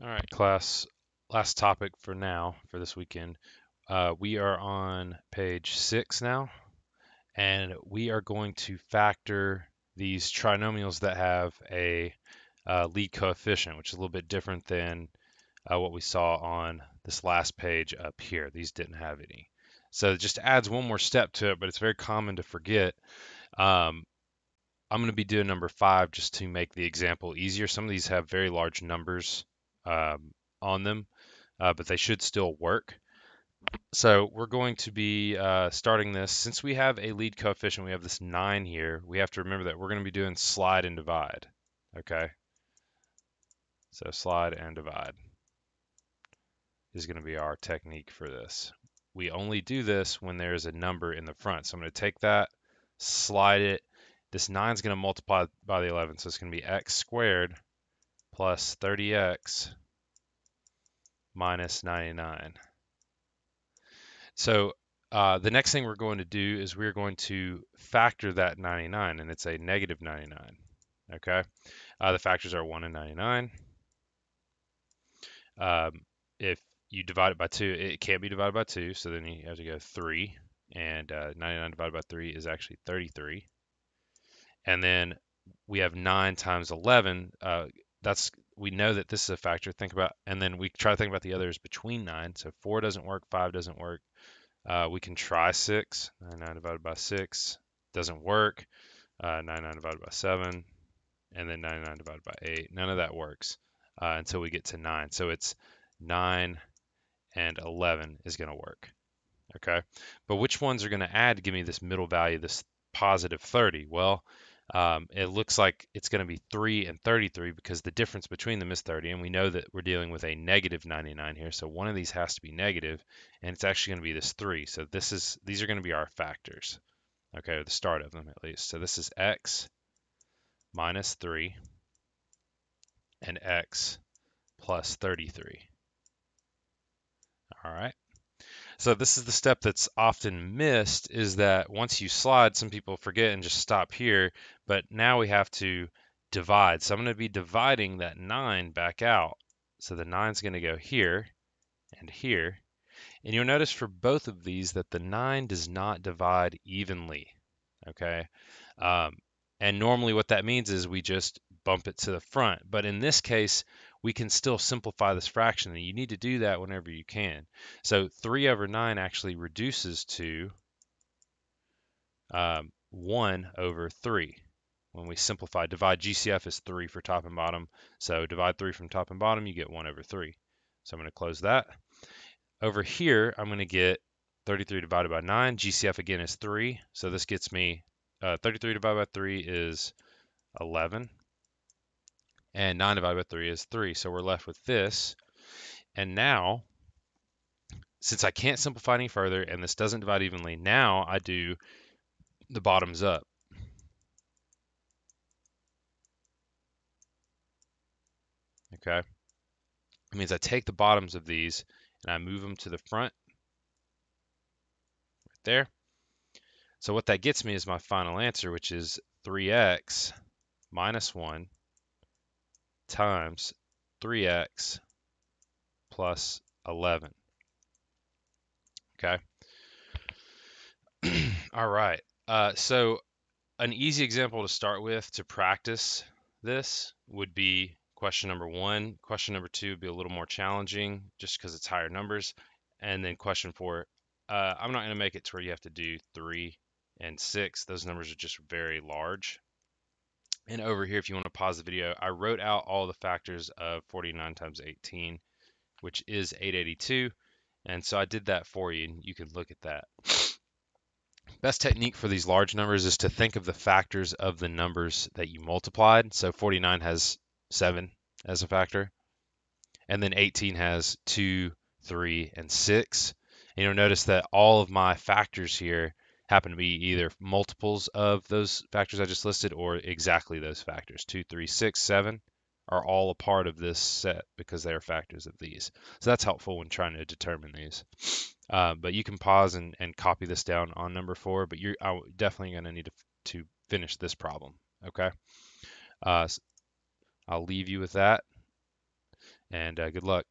All right, class. Last topic for now, for this weekend. Uh, we are on page six now, and we are going to factor these trinomials that have a uh, lead coefficient, which is a little bit different than uh, what we saw on this last page up here. These didn't have any. So it just adds one more step to it, but it's very common to forget. Um, I'm going to be doing number five just to make the example easier. Some of these have very large numbers um, on them, uh, but they should still work. So we're going to be uh, starting this. Since we have a lead coefficient, we have this 9 here, we have to remember that we're going to be doing slide and divide. Okay? So slide and divide is going to be our technique for this. We only do this when there's a number in the front. So I'm going to take that, slide it. This 9 is going to multiply by the 11, so it's going to be x squared plus 30x minus 99. So uh, the next thing we're going to do is we're going to factor that 99, and it's a negative 99. Okay, uh, the factors are 1 and 99. Um, if you divide it by 2, it can't be divided by 2, so then you have to go 3, and uh, 99 divided by 3 is actually 33. And then we have 9 times 11. That's we know that this is a factor. Think about, and then we try to think about the others between nine. So four doesn't work, five doesn't work. Uh, we can try six. Nine nine divided by six doesn't work. Uh, nine nine divided by seven, and then nine, nine divided by eight. None of that works uh, until we get to nine. So it's nine and 11 is going to work. Okay, but which ones are going to add to give me this middle value, this positive 30? Well, um, it looks like it's going to be 3 and 33 because the difference between them is 30, and we know that we're dealing with a negative 99 here, so one of these has to be negative, and it's actually going to be this 3. So this is these are going to be our factors, okay, or the start of them at least. So this is x minus 3 and x plus 33. All right. So this is the step that's often missed is that once you slide, some people forget and just stop here, but now we have to divide. So I'm going to be dividing that 9 back out. So the 9 is going to go here and here. And you'll notice for both of these that the 9 does not divide evenly, okay? Um, and normally what that means is we just bump it to the front. But in this case, we can still simplify this fraction. And you need to do that whenever you can. So 3 over 9 actually reduces to um, 1 over 3. When we simplify, divide GCF is 3 for top and bottom. So divide 3 from top and bottom, you get 1 over 3. So I'm going to close that. Over here, I'm going to get 33 divided by 9. GCF again is 3. So this gets me uh, 33 divided by 3 is 11 and 9 divided by 3 is 3. So we're left with this. And now, since I can't simplify any further and this doesn't divide evenly, now I do the bottoms up. Okay. It means I take the bottoms of these and I move them to the front. Right there. So what that gets me is my final answer, which is 3x minus 1 times 3x plus 11. Okay. All right. Uh, so an easy example to start with to practice this would be question number one. Question number two would be a little more challenging just because it's higher numbers. And then question four, uh, I'm not going to make it to where you have to do three and six. Those numbers are just very large. And over here, if you want to pause the video, I wrote out all the factors of 49 times 18, which is 882. And so I did that for you, and you can look at that. Best technique for these large numbers is to think of the factors of the numbers that you multiplied. So 49 has 7 as a factor. And then 18 has 2, 3, and 6. And you'll notice that all of my factors here happen to be either multiples of those factors I just listed or exactly those factors. 2, 3, 6, 7 are all a part of this set because they are factors of these. So that's helpful when trying to determine these. Uh, but you can pause and, and copy this down on number four, but you're definitely going to need to finish this problem. Okay. Uh, I'll leave you with that. and uh, good luck.